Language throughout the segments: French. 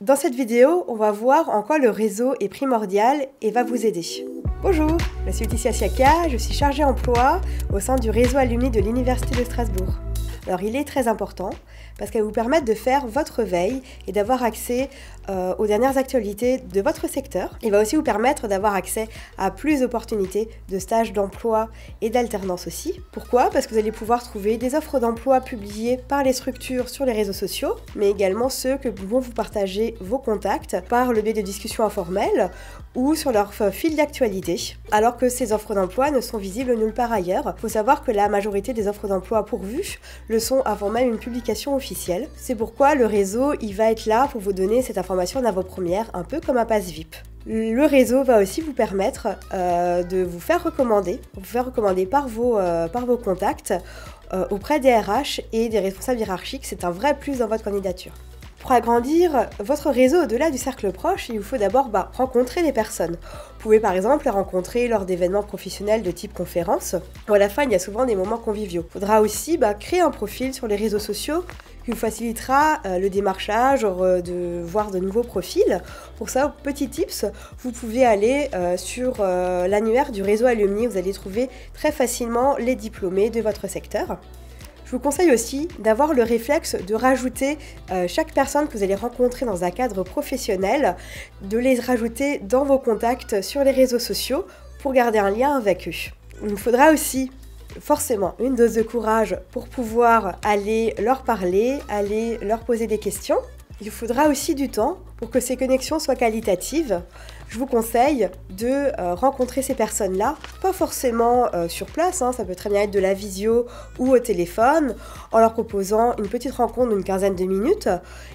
Dans cette vidéo, on va voir en quoi le réseau est primordial et va vous aider. Bonjour, je suis Laetitia Siaka, je suis chargée emploi au sein du réseau alumni de l'Université de Strasbourg. Alors il est très important parce qu'elle vous permet de faire votre veille et d'avoir accès euh, aux dernières actualités de votre secteur. Il va aussi vous permettre d'avoir accès à plus d'opportunités de stages d'emploi et d'alternance aussi. Pourquoi? Parce que vous allez pouvoir trouver des offres d'emploi publiées par les structures sur les réseaux sociaux, mais également ceux que vont vous partager vos contacts par le biais de discussions informelles ou sur leur fil d'actualité, alors que ces offres d'emploi ne sont visibles nulle part ailleurs. Il faut savoir que la majorité des offres d'emploi pourvues le sont avant même une publication officielle. C'est pourquoi le réseau, il va être là pour vous donner cette information d'avant-première, un peu comme un pass VIP. Le réseau va aussi vous permettre euh, de vous faire recommander, vous faire recommander par vos, euh, contacts euh, auprès des RH et des responsables hiérarchiques. C'est un vrai plus dans votre candidature. Pour agrandir votre réseau au-delà du cercle proche, il vous faut d'abord bah, rencontrer des personnes. Vous pouvez par exemple les rencontrer lors d'événements professionnels de type conférence, ou à la fin il y a souvent des moments conviviaux. Il faudra aussi bah, créer un profil sur les réseaux sociaux facilitera euh, le démarchage, euh, de voir de nouveaux profils. Pour ça, petit tips, vous pouvez aller euh, sur l'annuaire du réseau alumni, vous allez trouver très facilement les diplômés de votre secteur. Je vous conseille aussi d'avoir le réflexe de rajouter chaque personne que vous allez rencontrer dans un cadre professionnel, de les rajouter dans vos contacts sur les réseaux sociaux pour garder un lien avec eux. Il vous faudra aussi forcément une dose de courage pour pouvoir aller leur parler, aller leur poser des questions. Il faudra aussi du temps pour que ces connexions soient qualitatives. Je vous conseille de euh, rencontrer ces personnes-là, pas forcément euh, sur place, hein, ça peut très bien être de la visio ou au téléphone, en leur proposant une petite rencontre d'une quinzaine de minutes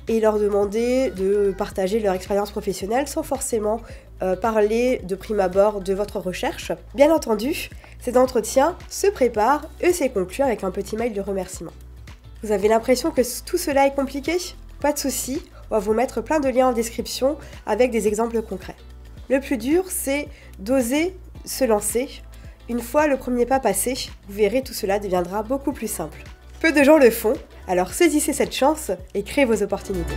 et leur demander de partager leur expérience professionnelle sans forcément euh, parler de prime abord de votre recherche. Bien entendu, cet entretien se prépare et s'est conclu avec un petit mail de remerciement. Vous avez l'impression que tout cela est compliqué? Pas de souci, on va vous mettre plein de liens en description avec des exemples concrets. Le plus dur, c'est d'oser se lancer. Une fois le premier pas passé, vous verrez tout cela deviendra beaucoup plus simple. Peu de gens le font, alors saisissez cette chance et créez vos opportunités.